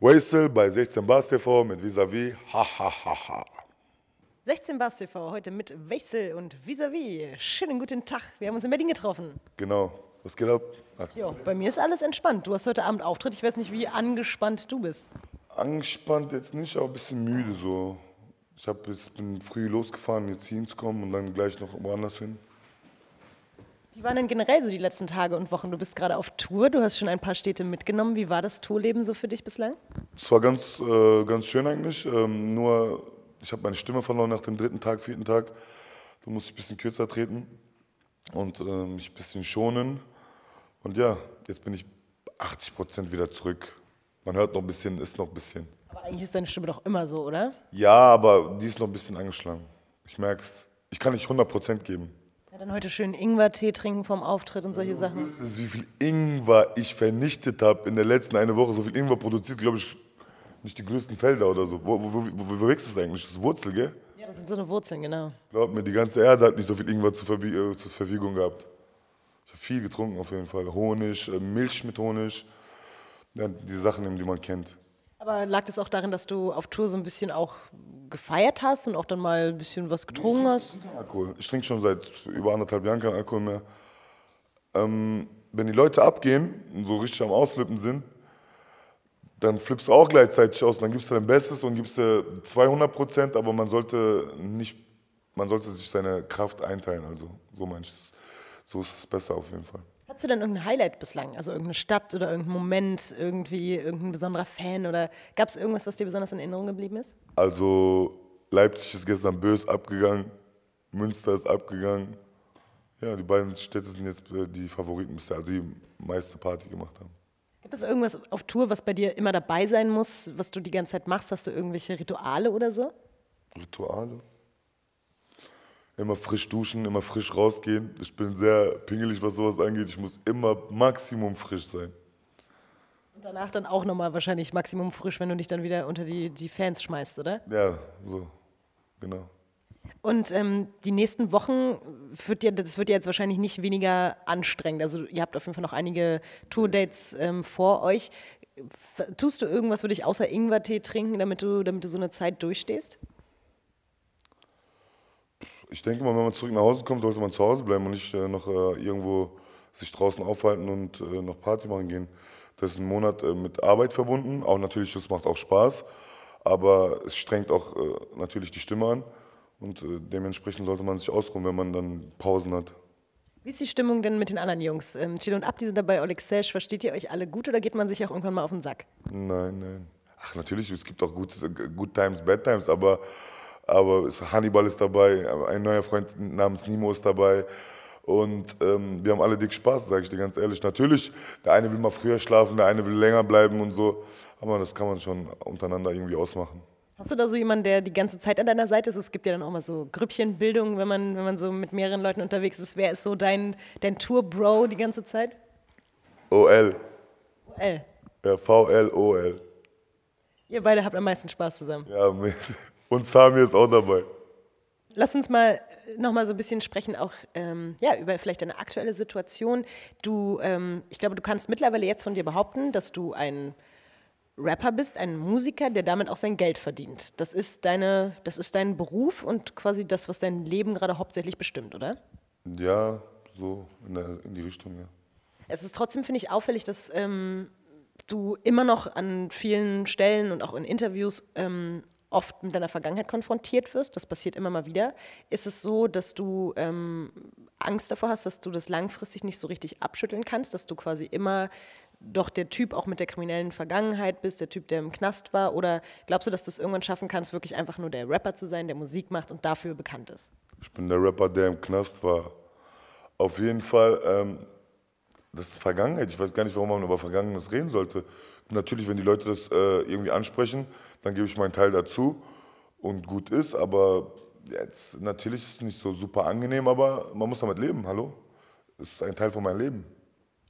Waisel bei 16 Bars TV mit Visavi. Ha, ha, ha, ha. 16 Bars TV, heute mit Wechsel und Visavi. Schönen guten Tag, wir haben uns in Berlin getroffen. Genau. Was geht ab? Jo, bei mir ist alles entspannt. Du hast heute Abend Auftritt. Ich weiß nicht, wie angespannt du bist. angespannt jetzt nicht, aber ein bisschen müde so. Ich hab jetzt, bin früh losgefahren, jetzt hier hinzukommen und dann gleich noch woanders hin. Wie waren denn generell so die letzten Tage und Wochen? Du bist gerade auf Tour, du hast schon ein paar Städte mitgenommen. Wie war das Tourleben so für dich bislang? Es war ganz, äh, ganz schön eigentlich, ähm, nur ich habe meine Stimme verloren nach dem dritten Tag, vierten Tag. Da musste ich ein bisschen kürzer treten und äh, mich ein bisschen schonen. Und ja, jetzt bin ich 80 Prozent wieder zurück. Man hört noch ein bisschen, ist noch ein bisschen. Aber eigentlich ist deine Stimme doch immer so, oder? Ja, aber die ist noch ein bisschen angeschlagen. Ich merke es. Ich kann nicht 100 Prozent geben. Ja, dann heute schön Ingwer-Tee trinken vom Auftritt und solche Sachen. Wisst ihr, wie viel Ingwer ich vernichtet habe in der letzten eine Woche? So viel Ingwer produziert, glaube ich, nicht die größten Felder oder so. Wo, wo, wo, wo, wo wächst das eigentlich? Das ist Wurzel, gell? Ja, das sind so eine Wurzeln, genau. Glaub mir, die ganze Erde hat nicht so viel Ingwer zur, äh, zur Verfügung gehabt. Ich habe viel getrunken auf jeden Fall. Honig, äh, Milch mit Honig. Ja, die Sachen, eben, die man kennt. Aber lag das auch darin, dass du auf Tour so ein bisschen auch gefeiert hast und auch dann mal ein bisschen was getrunken hast? Kein Alkohol. Ich trinke schon seit über anderthalb Jahren keinen Alkohol mehr. Ähm, wenn die Leute abgehen und so richtig am Ausflippen sind, dann flippst du auch gleichzeitig aus. Und dann gibst du dein Bestes und gibst du 200 Prozent, aber man sollte nicht, man sollte sich seine Kraft einteilen. Also so meine ich das. So ist es besser auf jeden Fall. Hattest du denn irgendein Highlight bislang? Also irgendeine Stadt oder irgendein Moment, irgendwie irgendein besonderer Fan oder gab es irgendwas, was dir besonders in Erinnerung geblieben ist? Also Leipzig ist gestern bös abgegangen, Münster ist abgegangen. Ja, die beiden Städte sind jetzt äh, die Favoriten bisher, also die meiste Party gemacht haben. Gibt es irgendwas auf Tour, was bei dir immer dabei sein muss, was du die ganze Zeit machst? Hast du irgendwelche Rituale oder so? Rituale. Immer frisch duschen, immer frisch rausgehen. Ich bin sehr pingelig, was sowas angeht. Ich muss immer Maximum frisch sein. Und danach dann auch nochmal wahrscheinlich Maximum frisch, wenn du dich dann wieder unter die, die Fans schmeißt, oder? Ja, so, genau. Und ähm, die nächsten Wochen wird ja, das wird ja jetzt wahrscheinlich nicht weniger anstrengend. Also ihr habt auf jeden Fall noch einige Tourdates ähm, vor euch. Tust du irgendwas für dich außer Ingwertee trinken, damit du, damit du so eine Zeit durchstehst? Ich denke mal, wenn man zurück nach Hause kommt, sollte man zu Hause bleiben und nicht äh, noch äh, irgendwo sich draußen aufhalten und äh, noch Party machen gehen. Das ist ein Monat äh, mit Arbeit verbunden. Auch natürlich, das macht auch Spaß, aber es strengt auch äh, natürlich die Stimme an und äh, dementsprechend sollte man sich ausruhen, wenn man dann Pausen hat. Wie ist die Stimmung denn mit den anderen Jungs? Ähm, Chill und Abdi sind dabei, Oleg Sesh. Versteht ihr euch alle gut oder geht man sich auch irgendwann mal auf den Sack? Nein, nein. Ach, natürlich, es gibt auch gute, Good Times, Bad Times, aber, aber Hannibal ist dabei, ein neuer Freund namens Nimo ist dabei. Und ähm, wir haben alle dick Spaß, sage ich dir ganz ehrlich. Natürlich, der eine will mal früher schlafen, der eine will länger bleiben und so. Aber das kann man schon untereinander irgendwie ausmachen. Hast du da so jemanden, der die ganze Zeit an deiner Seite ist? Es gibt ja dann auch mal so Grüppchenbildung, wenn man, wenn man so mit mehreren Leuten unterwegs ist. Wer ist so dein, dein Tour-Bro die ganze Zeit? OL, Äh, ja, V-L-O-L. ihr beide habt am meisten Spaß zusammen. Ja, und Sami ist auch dabei. Lass uns mal noch mal so ein bisschen sprechen, auch ähm, ja, über vielleicht deine aktuelle Situation. Du, ähm, ich glaube, du kannst mittlerweile jetzt von dir behaupten, dass du ein Rapper bist, ein Musiker, der damit auch sein Geld verdient. Das ist, deine, das ist dein Beruf und quasi das, was dein Leben gerade hauptsächlich bestimmt, oder? Ja, so in, der, in die Richtung, ja. Es ist trotzdem, finde ich, auffällig, dass ähm, du immer noch an vielen Stellen und auch in Interviews ähm, oft mit deiner Vergangenheit konfrontiert wirst. Das passiert immer mal wieder. Ist es so, dass du ähm, Angst davor hast, dass du das langfristig nicht so richtig abschütteln kannst, dass du quasi immer doch der Typ auch mit der kriminellen Vergangenheit bist, der Typ, der im Knast war? Oder glaubst du, dass du es irgendwann schaffen kannst, wirklich einfach nur der Rapper zu sein, der Musik macht und dafür bekannt ist? Ich bin der Rapper, der im Knast war. Auf jeden Fall, ähm, das ist Vergangenheit. Ich weiß gar nicht, warum man über Vergangenes reden sollte. Natürlich, wenn die Leute das äh, irgendwie ansprechen, dann gebe ich meinen Teil dazu und gut ist. Aber jetzt, natürlich ist es nicht so super angenehm, aber man muss damit leben. Hallo? Es ist ein Teil von meinem Leben.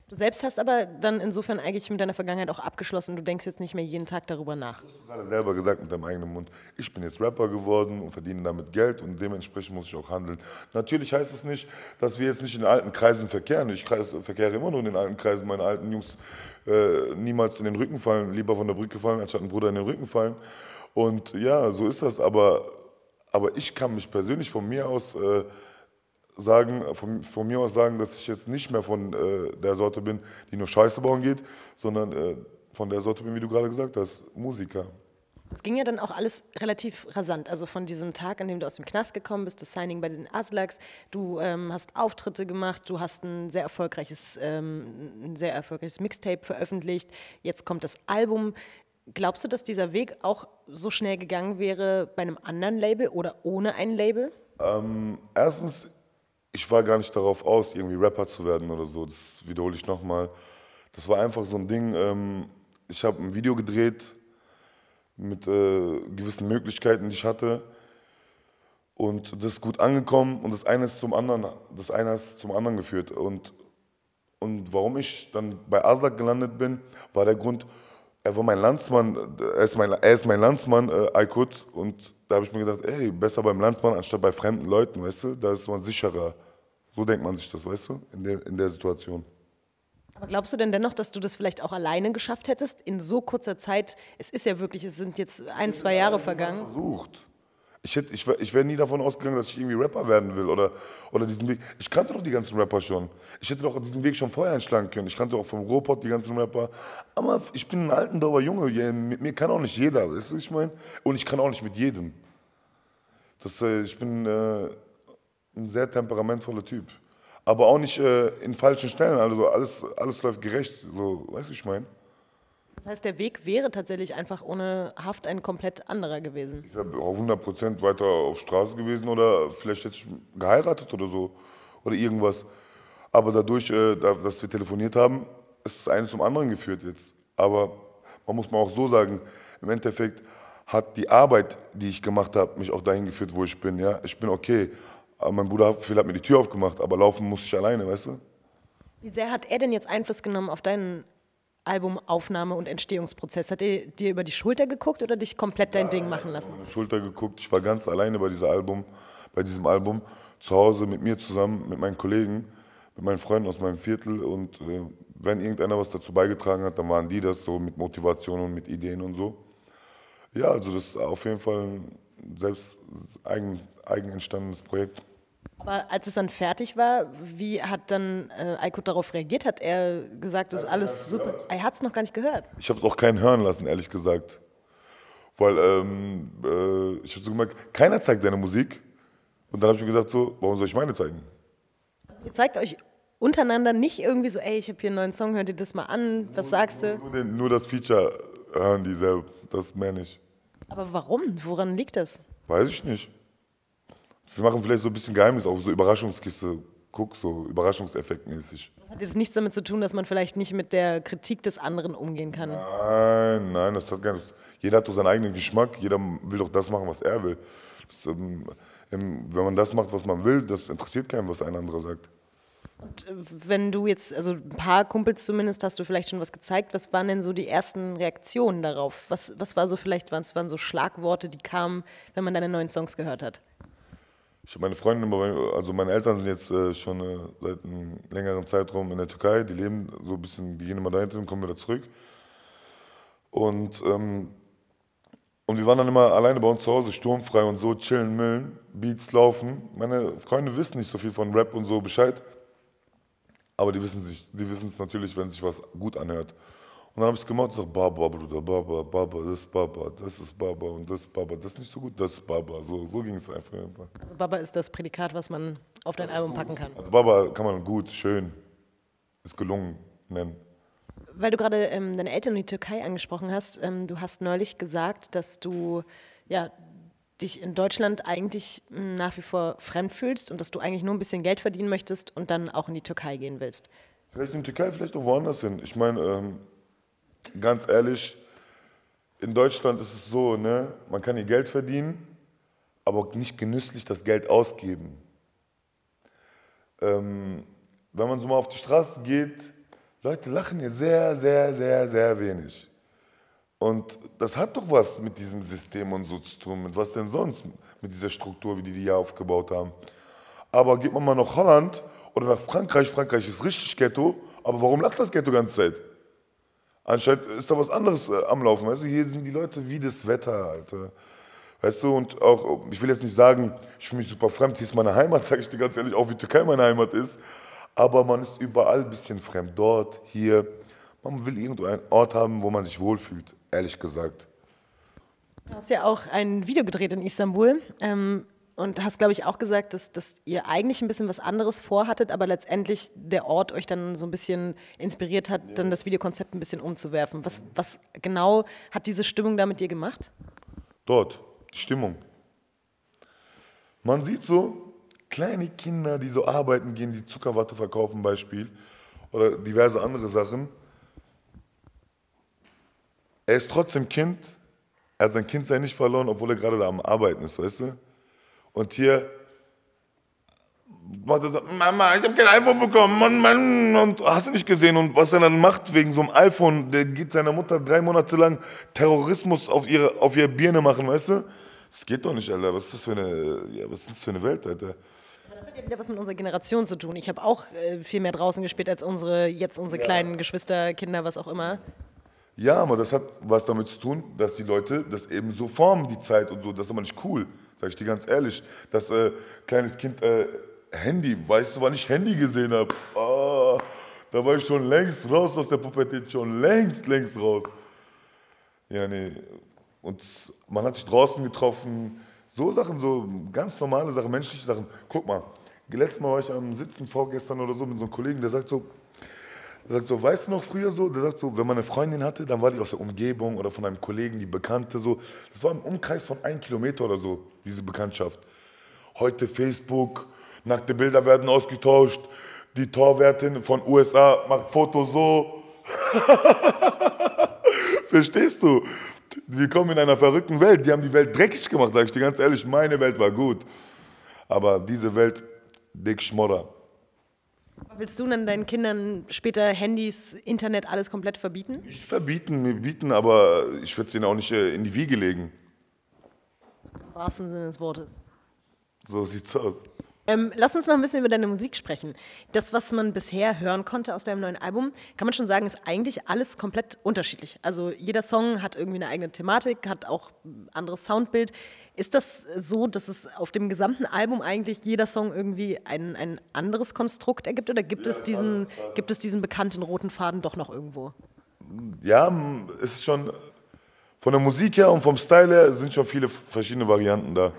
Du selbst hast aber dann insofern eigentlich mit deiner Vergangenheit auch abgeschlossen. Du denkst jetzt nicht mehr jeden Tag darüber nach. hast du gerade selber gesagt mit deinem eigenen Mund, ich bin jetzt Rapper geworden und verdiene damit Geld und dementsprechend muss ich auch handeln. Natürlich heißt es nicht, dass wir jetzt nicht in alten Kreisen verkehren. Ich verkehre immer nur in den alten Kreisen. Meine alten Jungs äh, niemals in den Rücken fallen, lieber von der Brücke fallen, anstatt einen Bruder in den Rücken fallen. Und ja, so ist das. Aber, aber ich kann mich persönlich von mir aus äh, sagen, von, von mir aus sagen, dass ich jetzt nicht mehr von äh, der Sorte bin, die nur Scheiße bauen geht, sondern äh, von der Sorte bin, wie du gerade gesagt hast, Musiker. Das ging ja dann auch alles relativ rasant. Also von diesem Tag, an dem du aus dem Knast gekommen bist, das Signing bei den Aslaks, du ähm, hast Auftritte gemacht, du hast ein sehr erfolgreiches, ähm, ein sehr erfolgreiches Mixtape veröffentlicht. Jetzt kommt das Album. Glaubst du, dass dieser Weg auch so schnell gegangen wäre bei einem anderen Label oder ohne ein Label? Ähm, erstens, ich war gar nicht darauf aus, irgendwie Rapper zu werden oder so. Das wiederhole ich nochmal. Das war einfach so ein Ding. Ähm, ich habe ein Video gedreht mit äh, gewissen Möglichkeiten, die ich hatte. Und das ist gut angekommen und das eine ist zum anderen, das eine ist zum anderen geführt. Und, und warum ich dann bei Aslak gelandet bin, war der Grund, er war mein Landsmann, er ist mein, er ist mein Landsmann, äh, Aykut. Und da habe ich mir gedacht, ey, besser beim Landsmann anstatt bei fremden Leuten, weißt du? Da ist man sicherer. So denkt man sich das, weißt du, in der, in der Situation. Aber glaubst du denn dennoch, dass du das vielleicht auch alleine geschafft hättest in so kurzer Zeit? Es ist ja wirklich, es sind jetzt ein, zwei Jahre vergangen. Versucht. Ich, hätte, ich, ich wäre nie davon ausgegangen, dass ich irgendwie Rapper werden will oder, oder diesen Weg. Ich kannte doch die ganzen Rapper schon. Ich hätte doch diesen Weg schon vorher einschlagen können. Ich kannte auch vom Ruhrpott die ganzen Rapper. Aber ich bin ein Altendorfer Junge. Ja, Mit mir kann auch nicht jeder, weißt du, was ich meine? Und ich kann auch nicht mit jedem. Das, äh, ich bin äh, ein sehr temperamentvoller Typ. Aber auch nicht äh, in falschen Stellen. Also alles, alles läuft gerecht. So, weißt du, ich meine? Das heißt, der Weg wäre tatsächlich einfach ohne Haft ein komplett anderer gewesen. Ich wäre auch 100% weiter auf Straße gewesen oder vielleicht hätte ich geheiratet oder so oder irgendwas. Aber dadurch, äh, da- dass wir telefoniert haben, ist das eine zum anderen geführt jetzt. Aber man muss mal auch so sagen, im Endeffekt hat die Arbeit, die ich gemacht habe, mich auch dahin geführt, wo ich bin. Ja? Ich bin okay. Aber mein Bruder hat, hat mir die Tür aufgemacht, aber laufen muss ich alleine, weißt du? Wie sehr hat er denn jetzt Einfluss genommen auf deinen Albumaufnahme- und Entstehungsprozess? Hat er dir über die Schulter geguckt oder dich komplett dein Ding machen lassen? meine Schulter geguckt. Ich war ganz alleine bei, Album, bei diesem Album, zu Hause mit mir zusammen, mit meinen Kollegen, mit meinen Freunden aus meinem Viertel. Und äh, wenn irgendeiner was dazu beigetragen hat, dann waren die das so mit Motivation und mit Ideen und so. Ja, also das ist auf jeden Fall ein selbst eigen, eigen entstandenes Projekt. Aber als es dann fertig war, wie hat dann äh, Aykut darauf reagiert? Hat er gesagt, das ist alles super? Er hat es noch gar nicht gehört. Ich habe es auch keinen hören lassen, ehrlich gesagt. Weil ähm, äh, ich habe so gemerkt, keiner zeigt seine Musik. Und dann habe ich mir gedacht, so, warum soll ich meine zeigen? Also ihr zeigt euch untereinander nicht irgendwie so, ey, ich habe hier einen neuen Song, hör dir das mal an, was sagst du? Nur, den, nur das Feature hören die selber, das mehr nicht. Aber warum? Woran liegt das? Weiß ich nicht. Wir machen vielleicht so ein bisschen Geheimnis auf, so Überraschungskiste. Guck, so Überraschungseffektmäßig. Das hat jetzt nichts damit zu tun, dass man vielleicht nicht mit der Kritik des anderen umgehen kann. Nein, nein, das hat gar nichts. Jeder hat doch seinen eigenen Geschmack. Jeder will doch das machen, was er will. Das, ähm, ähm, wenn man das macht, was man will, das interessiert keinen, was ein anderer sagt. Und äh, wenn du jetzt, also ein paar Kumpels zumindest, hast du vielleicht schon was gezeigt. Was waren denn so die ersten Reaktionen darauf? Was, was war so vielleicht, was waren so Schlagworte, die kamen, wenn man deine neuen Songs gehört hat? Ich meine Freunde, immer- also meine Eltern sind jetzt äh, schon äh, seit einem längeren Zeitraum in der Türkei. Die leben so ein bisschen, die gehen immer dahin und kommen wieder zurück. Und, ähm, und wir waren dann immer alleine bei uns zu Hause, sturmfrei und so, chillen, millen, Beats laufen. Meine Freunde wissen nicht so viel von Rap und so Bescheid. Aber die wissen es natürlich, wenn sich was gut anhört. Und dann habe ich es gemacht und gesagt, Baba, Bruder, Baba, Baba, das ist Baba, das ist Baba und das ist Baba, das ist nicht so gut, das ist Baba. So, so ging es einfach. Also Baba ist das Prädikat, was man auf dein Album packen kann. Also Baba kann man gut, schön, ist gelungen nennen. Weil du gerade ähm, deine Eltern und die Türkei angesprochen hast, ähm, du hast neulich gesagt, dass du ja, dich in Deutschland eigentlich mh, nach wie vor fremd fühlst und dass du eigentlich nur ein bisschen Geld verdienen möchtest und dann auch in die Türkei gehen willst. Vielleicht in die Türkei, vielleicht auch woanders hin. Ich meine, ähm, ganz ehrlich, in Deutschland ist es so, ne, man kann hier Geld verdienen, aber nicht genüsslich das Geld ausgeben. Ähm, wenn man so mal auf die Straße geht, Leute lachen hier sehr, sehr, sehr, sehr wenig. Und das hat doch was mit diesem System und so zu tun. Mit was denn sonst? Mit dieser Struktur, wie die die hier aufgebaut haben. Aber geht man mal nach Holland oder nach Frankreich, Frankreich ist richtig Ghetto, aber warum lacht das Ghetto die ganze Zeit? Anscheinend ist da was anderes äh, am Laufen. Weißt du, hier sind die Leute wie das Wetter, Alter. Weißt du, und auch, ich will jetzt nicht sagen, ich fühle mich super fremd, hier ist meine Heimat, sage ich dir ganz ehrlich, auch wie Türkei meine Heimat ist. Aber man ist überall ein bisschen fremd. Dort, hier. Man will irgendwo einen Ort haben, wo man sich wohlfühlt, ehrlich gesagt. Du hast ja auch ein Video gedreht in Istanbul. Ähm, und hast, glaube ich, auch gesagt, dass, dass ihr eigentlich ein bisschen was anderes vorhattet, aber letztendlich der Ort euch dann so ein bisschen inspiriert hat, ja. dann das Videokonzept ein bisschen umzuwerfen. Was, was genau hat diese Stimmung da mit dir gemacht? Dort, die Stimmung. Man sieht so kleine Kinder, die so arbeiten gehen, die Zuckerwatte verkaufen, Beispiel, oder diverse andere Sachen. Er ist trotzdem Kind, er hat sein Kindsein nicht verloren, obwohl er gerade da am Arbeiten ist, weißt du? Und hier macht er so, Mama, ich habe kein iPhone bekommen, Mann, Mann. Und hast du nicht gesehen? Und was er dann macht wegen so einem iPhone, der geht seiner Mutter drei Monate lang Terrorismus auf ihre, auf ihre Birne machen, weißt du? Das geht doch nicht, Alter. Was ist das für eine, ja, was ist das für eine Welt, Alter? das hat ja wieder was mit unserer Generation zu tun. Ich habe auch äh, viel mehr draußen gespielt als unsere, jetzt unsere ja. kleinen Geschwister, Kinder, was auch immer. Ja, aber das hat was damit zu tun, dass die Leute das eben so formen, die Zeit und so. Das ist aber nicht cool. Sag ich dir ganz ehrlich. Das äh, kleines Kind, äh, Handy, weißt du, wann ich Handy gesehen habe? Oh, da war ich schon längst raus aus der Pubertät, schon längst, längst raus. Ja, nee. Und man hat sich draußen getroffen. So Sachen, so ganz normale Sachen, menschliche Sachen. Guck mal, letztes Mal war ich am Sitzen vorgestern oder so mit so einem Kollegen, der sagt so, der sagt so, weißt du noch früher so? Der sagt so, wenn man eine Freundin hatte, dann war die aus der Umgebung oder von einem Kollegen, die Bekannte so. Das war im Umkreis von einem Kilometer oder so, diese Bekanntschaft. Heute Facebook, nackte Bilder werden ausgetauscht, die Torwärtin von USA macht Fotos so. Verstehst du? Wir kommen in einer verrückten Welt. Die haben die Welt dreckig gemacht, sag ich dir ganz ehrlich. Meine Welt war gut. Aber diese Welt, dick Schmodder. Willst du dann deinen Kindern später Handys, Internet, alles komplett verbieten? Ich verbieten, mir bieten, aber ich würde es ihnen auch nicht äh, in die Wiege legen. Im wahrsten Sinne des Wortes. So sieht's aus. Ähm, lass uns noch ein bisschen über deine Musik sprechen. Das, was man bisher hören konnte aus deinem neuen Album, kann man schon sagen, ist eigentlich alles komplett unterschiedlich. Also jeder Song hat irgendwie eine eigene Thematik, hat auch ein anderes Soundbild. Ist das so, dass es auf dem gesamten Album eigentlich jeder Song irgendwie ein, ein anderes Konstrukt ergibt oder gibt, ja, es diesen, krass, krass. gibt es diesen bekannten roten Faden doch noch irgendwo? Ja, es ist schon von der Musik her und vom Style her sind schon viele verschiedene Varianten da.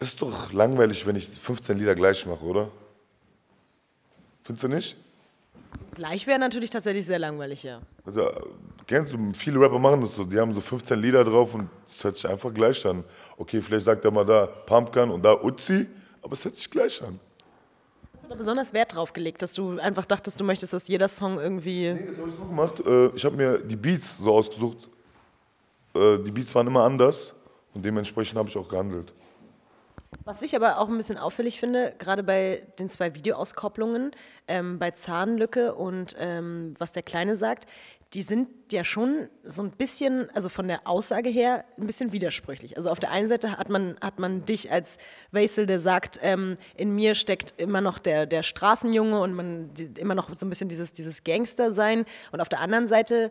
Ist doch langweilig, wenn ich 15 Lieder gleich mache, oder? Findest du nicht? Gleich wäre natürlich tatsächlich sehr langweilig, ja. Also, kennst du, viele Rapper machen das so, die haben so 15 Lieder drauf und es hört sich einfach gleich an. Okay, vielleicht sagt er mal da Pumpkin und da Uzi, aber es hört sich gleich an. Hast du da besonders Wert drauf gelegt, dass du einfach dachtest, du möchtest, dass jeder Song irgendwie. Nee, das habe ich so gemacht. Äh, ich habe mir die Beats so ausgesucht. Äh, die Beats waren immer anders und dementsprechend habe ich auch gehandelt. Was ich aber auch ein bisschen auffällig finde, gerade bei den zwei Videoauskopplungen, ähm, bei Zahnlücke und ähm, was der Kleine sagt, die sind ja schon so ein bisschen, also von der Aussage her, ein bisschen widersprüchlich. Also auf der einen Seite hat man, hat man dich als Wesel, der sagt, ähm, in mir steckt immer noch der, der Straßenjunge und man die, immer noch so ein bisschen dieses, dieses Gangster-Sein. Und auf der anderen Seite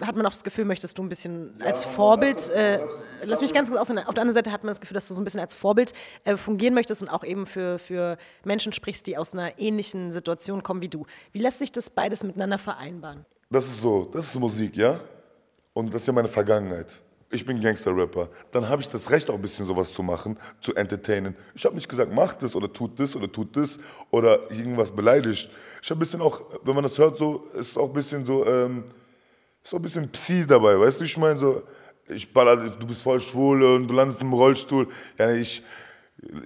hat man auch das Gefühl, möchtest du ein bisschen als Vorbild, äh, lass mich ganz kurz aussagen, auf der anderen Seite hat man das Gefühl, dass du so ein bisschen als Vorbild äh, fungieren möchtest und auch eben für, für Menschen sprichst, die aus einer ähnlichen Situation kommen wie du. Wie lässt sich das beides miteinander vereinbaren? Das ist so, das ist Musik, ja? Und das ist ja meine Vergangenheit. Ich bin Gangster-Rapper. Dann habe ich das Recht, auch ein bisschen sowas zu machen, zu entertainen. Ich habe nicht gesagt, mach das oder tut das oder tut das oder irgendwas beleidigt. Ich habe ein bisschen auch, wenn man das hört, so, ist auch ein bisschen so, ähm, so ein bisschen Psi dabei, weißt du, ich meine so, ich baller, du bist voll schwul und du landest im Rollstuhl. Ja, ich,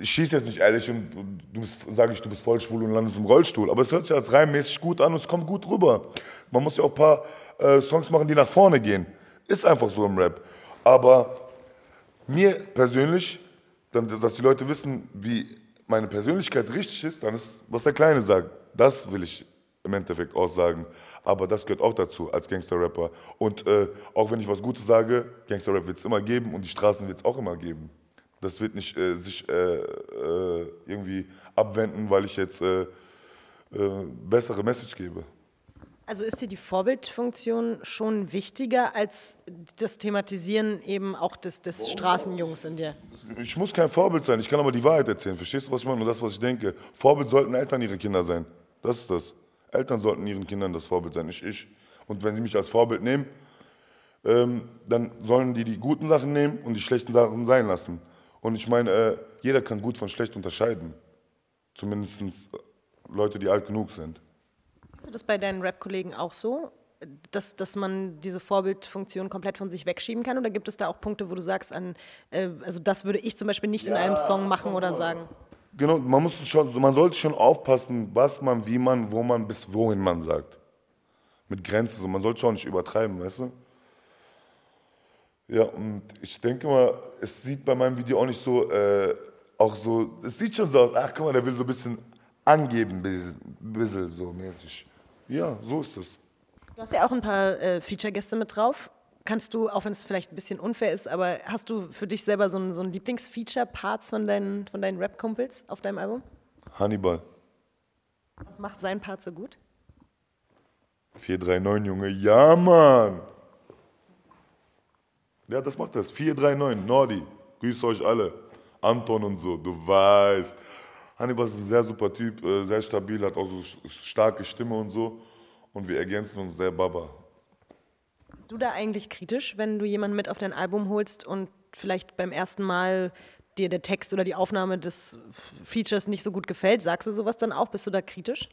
ich schieße jetzt nicht ehrlich und du sage ich, du bist voll schwul und landest im Rollstuhl. Aber es hört sich als reimmäßig gut an und es kommt gut rüber. Man muss ja auch ein paar äh, Songs machen, die nach vorne gehen. Ist einfach so im Rap. Aber mir persönlich, dass die Leute wissen, wie meine Persönlichkeit richtig ist, dann ist, was der Kleine sagt. Das will ich im Endeffekt Aussagen. Aber das gehört auch dazu als Gangster-Rapper. Und äh, auch wenn ich was Gutes sage, Gangster-Rap wird es immer geben und die Straßen wird es auch immer geben. Das wird nicht äh, sich äh, äh irgendwie abwenden, weil ich jetzt äh, äh, bessere Message gebe. Also ist dir die Vorbildfunktion schon wichtiger als das Thematisieren eben auch des, des Straßenjungs in dir? Ich muss kein Vorbild sein, ich kann aber die Wahrheit erzählen. Verstehst du, was ich meine? Und das, was ich denke. Vorbild sollten Eltern ihre Kinder sein. Das ist das. Eltern sollten ihren Kindern das Vorbild sein, nicht ich. Und wenn sie mich als Vorbild nehmen, ähm, dann sollen die die guten Sachen nehmen und die schlechten Sachen sein lassen. Und ich meine, äh, jeder kann gut von schlecht unterscheiden. Zumindest Leute, die alt genug sind. Du das bei deinen Rap-Kollegen auch so? Dass, dass man diese Vorbildfunktion komplett von sich wegschieben kann? Oder gibt es da auch Punkte, wo du sagst, an, äh, also das würde ich zum Beispiel nicht ja, in einem Song machen oder sagen? Genau, man muss schon, man sollte schon aufpassen, was man, wie man, wo man, bis wohin man sagt. Mit Grenzen, so. man sollte schon nicht übertreiben, weißt du? Ja, und ich denke mal, es sieht bei meinem Video auch nicht so, äh, auch so, es sieht schon so aus, ach guck mal, der will so ein bisschen angeben, ein bisschen so mäßig. Ja, so ist es. Du hast ja auch ein paar äh, Feature-Gäste mit drauf. Kannst du, auch wenn es vielleicht ein bisschen unfair ist, aber hast du für dich selber so ein, so ein Lieblingsfeature-Parts von deinen, von deinen Rap-Kumpels auf deinem Album? Hannibal. Was macht sein Part so gut? 439, Junge. Ja, Mann. Ja, das macht das. 439, Nordi. Grüß euch alle. Anton und so, du weißt. Hannibal ist ein sehr super Typ, äh, sehr stabil, hat auch so starke Stimme und so. Und wir ergänzen uns sehr Baba. Du da eigentlich kritisch, wenn du jemanden mit auf dein Album holst und vielleicht beim ersten Mal dir der Text oder die Aufnahme des Features nicht so gut gefällt? Sagst du sowas dann auch? Bist du da kritisch?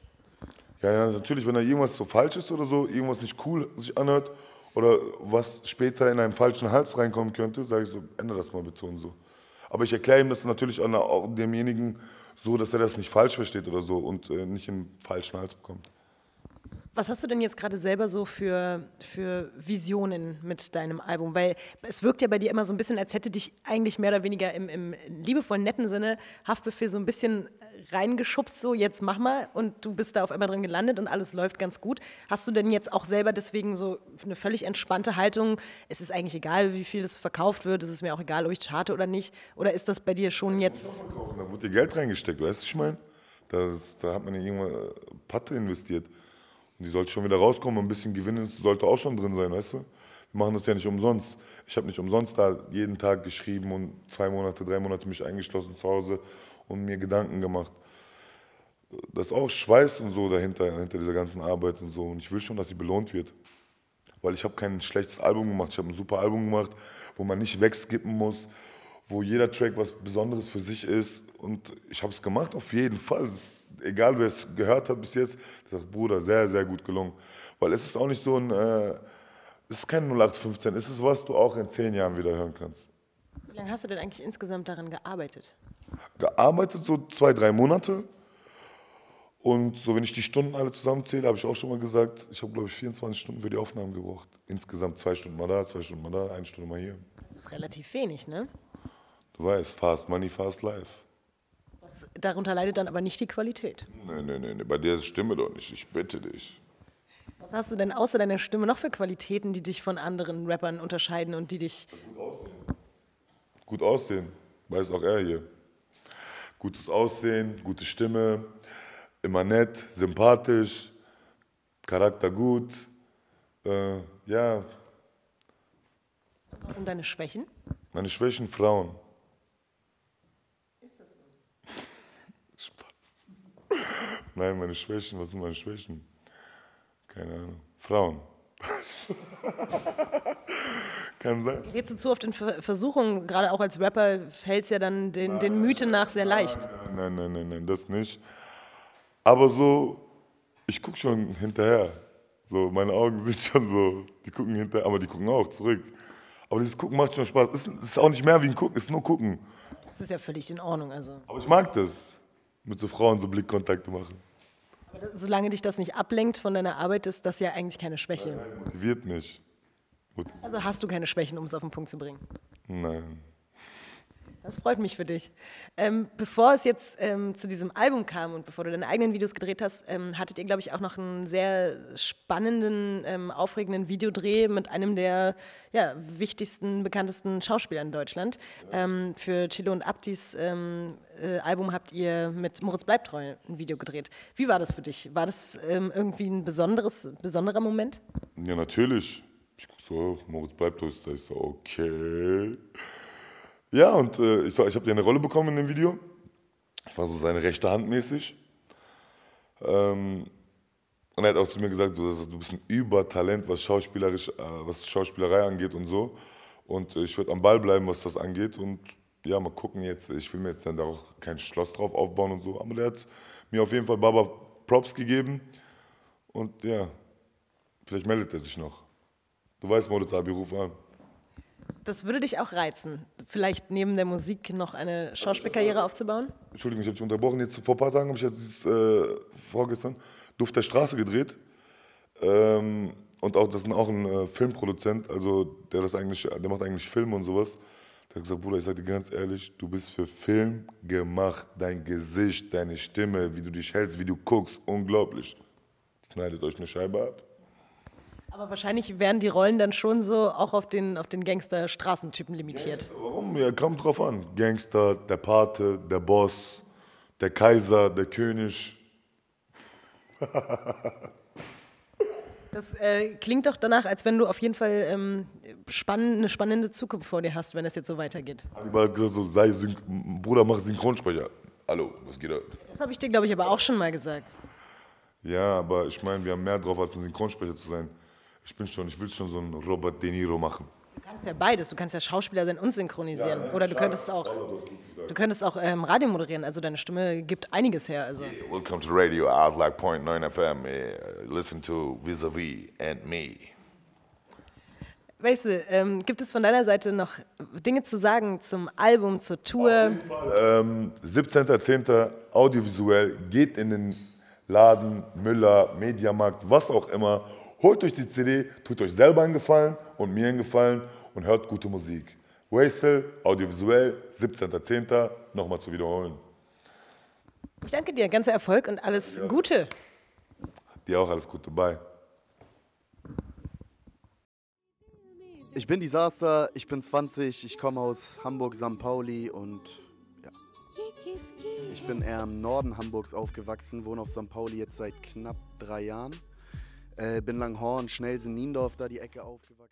Ja, ja, natürlich, wenn da irgendwas so falsch ist oder so, irgendwas nicht cool sich anhört oder was später in einen falschen Hals reinkommen könnte, sage ich so, ändere das mal bitte und so. Aber ich erkläre ihm das natürlich auch demjenigen so, dass er das nicht falsch versteht oder so und äh, nicht im falschen Hals bekommt. Was hast du denn jetzt gerade selber so für, für Visionen mit deinem Album? Weil es wirkt ja bei dir immer so ein bisschen, als hätte dich eigentlich mehr oder weniger im, im liebevollen, netten Sinne Haftbefehl so ein bisschen reingeschubst, so jetzt mach mal und du bist da auf einmal drin gelandet und alles läuft ganz gut. Hast du denn jetzt auch selber deswegen so eine völlig entspannte Haltung? Es ist eigentlich egal, wie viel das verkauft wird, es ist mir auch egal, ob ich charte oder nicht? Oder ist das bei dir schon jetzt. Da wurde dir Geld reingesteckt, weißt du, ich meine? Da hat man ja irgendwann Patte investiert. Die sollte schon wieder rauskommen, ein bisschen Gewinn sollte auch schon drin sein, weißt du? Wir machen das ja nicht umsonst. Ich habe nicht umsonst da jeden Tag geschrieben und zwei Monate, drei Monate mich eingeschlossen zu Hause und mir Gedanken gemacht. Da ist auch Schweiß und so dahinter, hinter dieser ganzen Arbeit und so. Und ich will schon, dass sie belohnt wird. Weil ich habe kein schlechtes Album gemacht, ich habe ein super Album gemacht, wo man nicht wegskippen muss, wo jeder Track was Besonderes für sich ist. Und ich habe es gemacht, auf jeden Fall. egal, wer es gehört hat bis jetzt, der sagt, Bruder, sehr, sehr gut gelungen. Weil es ist auch nicht so ein, äh, es ist kein 0815, es ist, was du auch in zehn Jahren wieder hören kannst. Wie lange hast du denn eigentlich insgesamt daran gearbeitet? Gearbeitet so zwei, drei Monate. Und so, wenn ich die Stunden alle zusammenzähle, habe ich auch schon mal gesagt, ich habe, glaube ich, 24 Stunden für die Aufnahmen gebraucht. Insgesamt zwei Stunden mal da, zwei Stunden mal da, eine Stunde mal hier. Das ist relativ wenig, ne? Du weißt, fast money, fast life. Das, darunter leidet dann aber nicht die Qualität. Nein, nein, nein, bei der Stimme doch nicht, ich bitte dich. Was hast du denn außer deiner Stimme noch für Qualitäten, die dich von anderen Rappern unterscheiden und die dich. Gut aussehen. Gut aussehen, weiß auch er hier. Gutes Aussehen, gute Stimme, immer nett, sympathisch, Charakter gut. Äh, ja. Was sind deine Schwächen? Meine Schwächen Frauen. Nein, meine Schwächen, was sind meine Schwächen? Keine Ahnung. Frauen. Kann sein. Gerätst du zu oft in Versuchungen, gerade auch als Rapper fällt es ja dann den, nein, den Mythen nach sehr leicht. Nein, nein, nein, nein, das nicht. Aber so, ich gucke schon hinterher. So, meine Augen sind schon so, die gucken hinterher, aber die gucken auch zurück. Aber dieses Gucken macht schon Spaß. Es ist, ist auch nicht mehr wie ein Gucken, es ist nur Gucken. Das ist ja völlig in Ordnung. Also. Aber ich mag das, mit so Frauen so Blickkontakte machen. Aber solange dich das nicht ablenkt von deiner Arbeit, ist das ja eigentlich keine Schwäche. Nein, motiviert mich. Also hast du keine Schwächen, um es auf den Punkt zu bringen? Nein. Das freut mich für dich. Ähm, bevor es jetzt ähm, zu diesem Album kam und bevor du deine eigenen Videos gedreht hast, ähm, hattet ihr, glaube ich, auch noch einen sehr spannenden, ähm, aufregenden Videodreh mit einem der ja, wichtigsten, bekanntesten Schauspieler in Deutschland. Ähm, für Chilo und Abdis ähm, äh, Album habt ihr mit Moritz Bleibtreu ein Video gedreht. Wie war das für dich? War das irgendwie ein besonderes, besonderer Moment? Ja, natürlich. Ich gucke so, Moritz Bleibtreu ist da. Ich so, okay. Ja, und äh, ich, ich habe dir eine Rolle bekommen in dem Video. Ich war so seine rechte Hand mäßig. Ähm, und er hat auch zu mir gesagt, du, du bist ein Übertalent, was, Schauspielerisch, äh, was Schauspielerei angeht und so. Und äh, ich werde am Ball bleiben, was das angeht. Und ja, mal gucken jetzt. Ich will mir jetzt dann da auch kein Schloss drauf aufbauen und so. Aber der hat mir auf jeden Fall Baba Props gegeben. Und ja, vielleicht meldet er sich noch. Du weißt, Moritz Abi, ruf an. Das würde dich auch reizen, vielleicht neben der Musik noch eine Schauspielkarriere aufzubauen? Entschuldigung, ich habe dich unterbrochen. Jetzt vor ein paar Tagen habe ich jetzt äh, vorgestern Duft der Straße gedreht. Ähm, und auch das ist auch ein äh, Filmproduzent, also der das eigentlich, der macht eigentlich Filme und sowas. Der hat gesagt, Bruder, ich sage dir ganz ehrlich, du bist für Film gemacht. Dein Gesicht, deine Stimme, wie du dich hältst, wie du guckst, unglaublich. Schneidet euch eine Scheibe ab. Aber wahrscheinlich werden die Rollen dann schon so auch auf den, auf den Gangster-Straßentypen limitiert. Gangster, warum? Ja, kommt drauf an. Gangster, der Pate, der Boss, der Kaiser, der König. Das äh, klingt doch danach, als wenn du auf jeden Fall ähm, spann eine spannende Zukunft vor dir hast, wenn es jetzt so weitergeht. Hannibal hat gesagt, so, sei Syn Bruder, mach Synchronsprecher. Hallo, was geht ab? Das habe ich dir, glaube ich, aber auch schon mal gesagt. Ja, aber ich meine, wir haben mehr drauf, als ein Synchronsprecher zu sein. Ich bin schon, ich will schon so einen Robert De Niro machen. Du kannst ja beides. Du kannst ja Schauspieler sein und synchronisieren. Ja, Oder du könntest auch, du könntest auch ähm, Radio moderieren. Also deine Stimme gibt einiges her. Also. Yeah, welcome to Radio Outlook Point 9 FM. Uh, listen to Vis-a-vis and me. Weißt du, ähm, gibt es von deiner Seite noch Dinge zu sagen zum Album, zur Tour? Ähm, 17.10. audiovisuell, geht in den Laden, Müller, Mediamarkt, was auch immer Holt euch die CD, tut euch selber einen Gefallen und mir einen Gefallen und hört gute Musik. Wastel, audiovisuell, 17.10. nochmal zu wiederholen. Ich danke dir, ganzer Erfolg und alles ja. Gute. Dir auch alles Gute, bye. Ich bin Disaster, ich bin 20, ich komme aus Hamburg, St. Pauli und ja. Ich bin eher im Norden Hamburgs aufgewachsen, wohne auf St. Pauli jetzt seit knapp drei Jahren. Äh, bin Langhorn, Schnellsen, Niendorf, da die Ecke aufgewachsen.